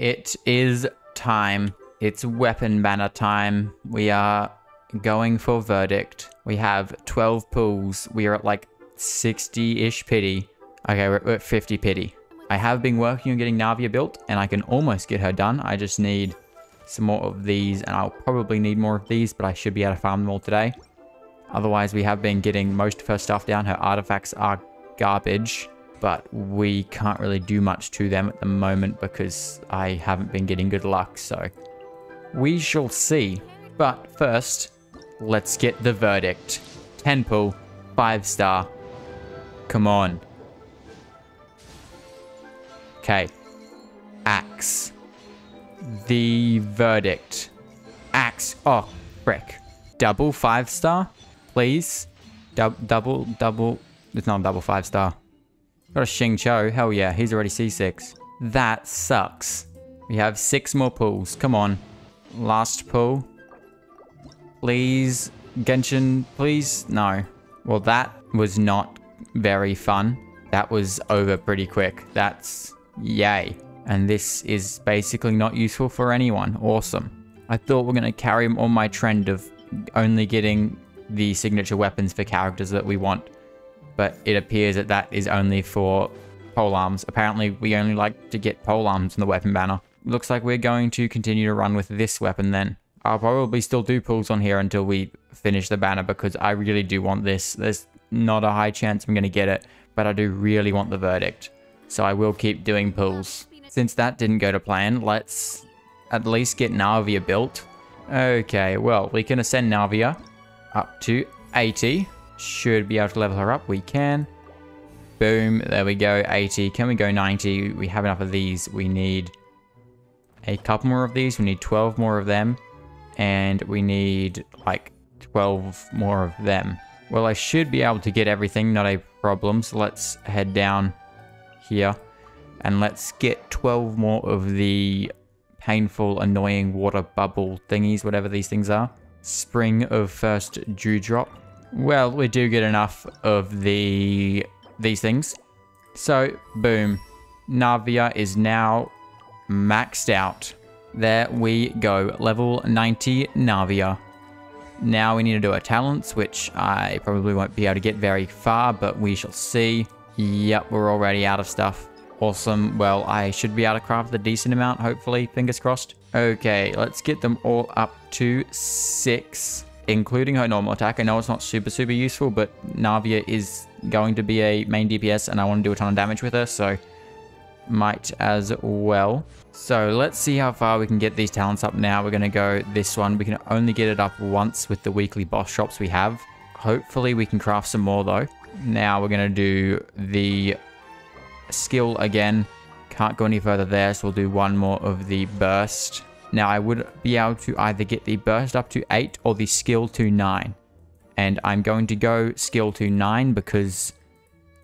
It is time. It's weapon banner time. We are going for verdict. We have 12 pulls. We are at like 60-ish pity. Okay, we're at 50 pity. I have been working on getting Navia built, and I can almost get her done. I just need some more of these, and I'll probably need more of these, but I should be able to farm them all today. Otherwise, we have been getting most of her stuff down. Her artifacts are garbage, but we can't really do much to them at the moment because I haven't been getting good luck, so we shall see. But first, let's get the verdict. 10 pull, 5 star. Come on. Okay. Axe. The verdict. Axe. Oh, frick. Double 5 star? Please? Dub double, double. It's not a double 5 star. Got a Xingqiu. Hell yeah, he's already C6. That sucks. We have six more pulls. Come on. Last pull. Please. Genshin, please? No. Well, that was not very fun. That was over pretty quick. That's yay. And this is basically not useful for anyone. Awesome. I thought we're going to carry on my trend of only getting the signature weapons for characters that we want. But it appears that that is only for pole arms. Apparently, we only like to get pole arms in the weapon banner. Looks like we're going to continue to run with this weapon then. I'll probably still do pulls on here until we finish the banner because I really do want this. There's not a high chance I'm going to get it, but I do really want the verdict. So I will keep doing pulls. Since that didn't go to plan, let's at least get Navia built. Okay, well, we can ascend Navia up to 80. Should be able to level her up. We can. Boom. There we go. 80. Can we go 90? We have enough of these. We need a couple more of these. We need 12 more of them. And we need like 12 more of them. Well, I should be able to get everything. Not a problem. So let's head down here. And let's get 12 more of the painful, annoying water bubble thingies, whatever these things are. Spring of first dewdrop. Well, we do get enough of the these things. So, boom. Navia is now maxed out. There we go. Level 90 Navia. Now we need to do our talents, which I probably won't be able to get very far, but we shall see. Yep, we're already out of stuff. Awesome. Well, I should be able to craft a decent amount, hopefully. Fingers crossed. Okay, let's get them all up to six, including her normal attack. I know it's not super, super useful, but Navia is going to be a main DPS, and I want to do a ton of damage with her, so might as well. So let's see how far we can get these talents up now. We're going to go this one. We can only get it up once with the weekly boss shops we have. Hopefully we can craft some more though. Now we're going to do the skill again. Can't go any further there, so we'll do one more of the burst. Now I would be able to either get the burst up to 8 or the skill to 9. And I'm going to go skill to 9 because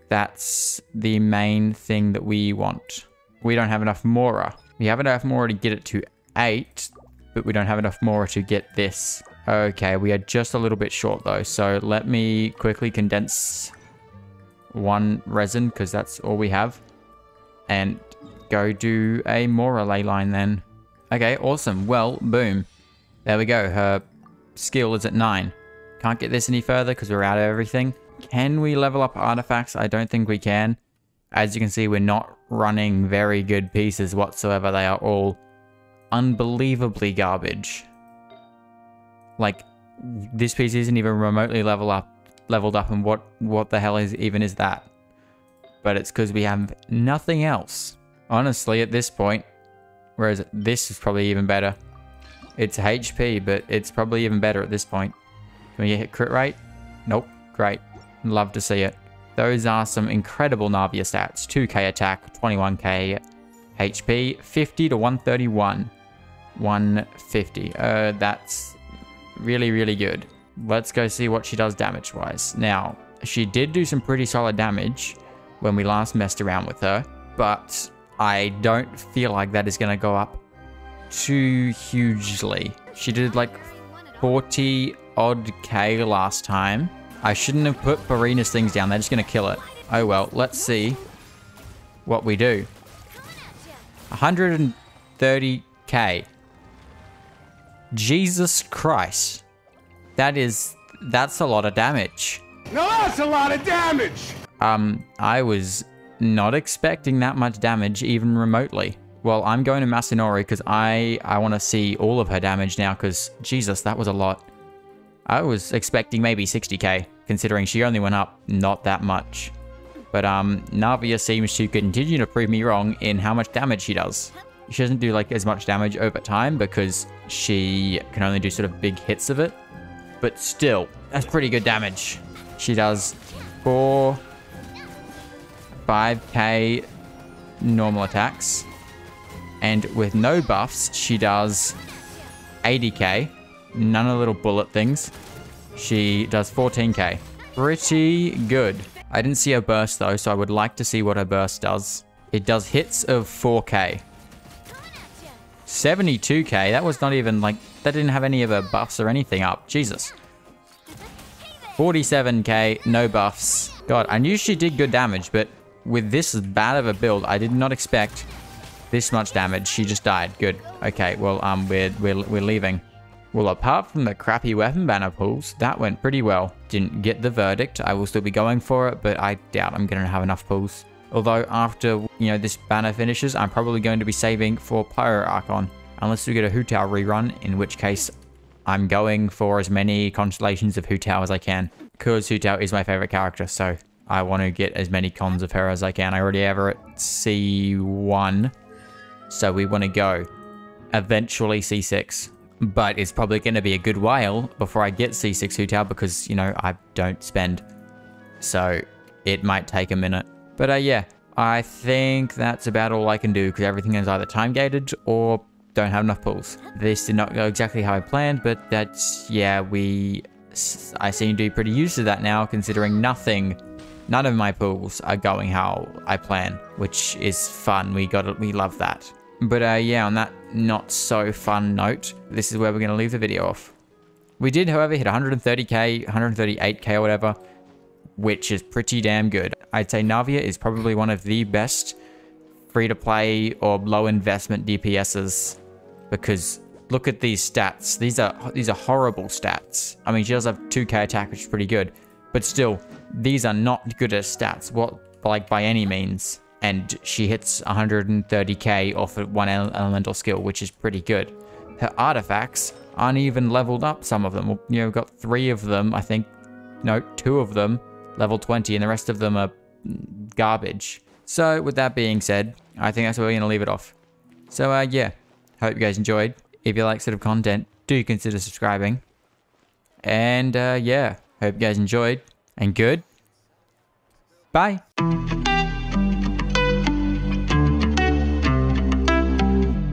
that's the main thing that we want. We don't have enough Mora. We have enough Mora to get it to 8, but we don't have enough Mora to get this. Okay, we are just a little bit short though, so let me quickly condense one resin, because that's all we have. And go do a Mora ley line then. Okay, awesome. Well, boom. There we go. Her skill is at 9. Can't get this any further because we're out of everything. Can we level up artifacts? I don't think we can. As you can see, we're not running very good pieces whatsoever. They are all unbelievably garbage. Like, this piece isn't even remotely level up, leveled up, and what, what the hell is even is that? But it's because we have nothing else. Honestly, at this point, whereas this is probably even better. It's HP, but it's probably even better at this point. Can we hit crit rate? Nope. Great. Love to see it. Those are some incredible Navia stats. 2k attack, 21k HP, 50 to 131. 150. Uh, that's really, really good. Let's go see what she does damage-wise. Now, she did do some pretty solid damage when we last messed around with her, but I don't feel like that is going to go up too hugely. She did like 40 odd K last time. I shouldn't have put Furina's things down. They're just going to kill it. Oh well, let's see what we do. 130k. Jesus Christ. That is, that's a lot of damage. Now that's a lot of damage! Um, I was not expecting that much damage even remotely. Well, I'm going to Masanori because I, I want to see all of her damage now because, Jesus, that was a lot. I was expecting maybe 60k, considering she only went up not that much. But um, Navia seems to continue to prove me wrong in how much damage she does. She doesn't do like as much damage over time because she can only do sort of big hits of it. But still, that's pretty good damage. She does 4, 5k normal attacks. And with no buffs, she does 80k. None of the little bullet things. She does 14k. Pretty good. I didn't see her burst though, so I would like to see what her burst does. It does hits of 4k. 72k, that was not even like, that didn't have any of her buffs or anything up. Jesus. 47k, no buffs. God, I knew she did good damage, but with this bad of a build, I did not expect this much damage. She just died. Good. Okay, well, um, we're, we're, we're leaving. Well, apart from the crappy weapon banner pulls, that went pretty well. Didn't get the verdict. I will still be going for it, but I doubt I'm going to have enough pulls. Although after, you know, this banner finishes, I'm probably going to be saving for Pyro Archon. Unless we get a Hu Tao rerun, in which case I'm going for as many constellations of Hu Tao as I can. Because Hu Tao is my favorite character, so I want to get as many cons of her as I can. I already have her at C1, so we want to go eventually C6. But it's probably going to be a good while before I get C6 Hu because, you know, I don't spend. So it might take a minute. But uh, yeah, I think that's about all I can do because everything is either time gated or don't have enough pulls. This did not go exactly how I planned, but that's, yeah, we, I seem to be pretty used to that now considering nothing, none of my pulls are going how I plan, which is fun. We got we love that. But uh, yeah, on that not so fun note, this is where we're going to leave the video off. We did, however, hit 130k, 138k or whatever, which is pretty damn good. I'd say Navia is probably one of the best free-to-play or low-investment DPSs because look at these stats. These are these are horrible stats. I mean, she does have 2k attack, which is pretty good, but still, these are not good as stats. What like by any means and she hits 130k off of one elemental skill, which is pretty good. Her artifacts aren't even leveled up, some of them. You know, got three of them, I think. No, two of them, level 20, and the rest of them are garbage. So, with that being said, I think that's where we're going to leave it off. So, uh, yeah, hope you guys enjoyed. If you like sort of content, do consider subscribing. And, uh, yeah, hope you guys enjoyed. And good. Bye.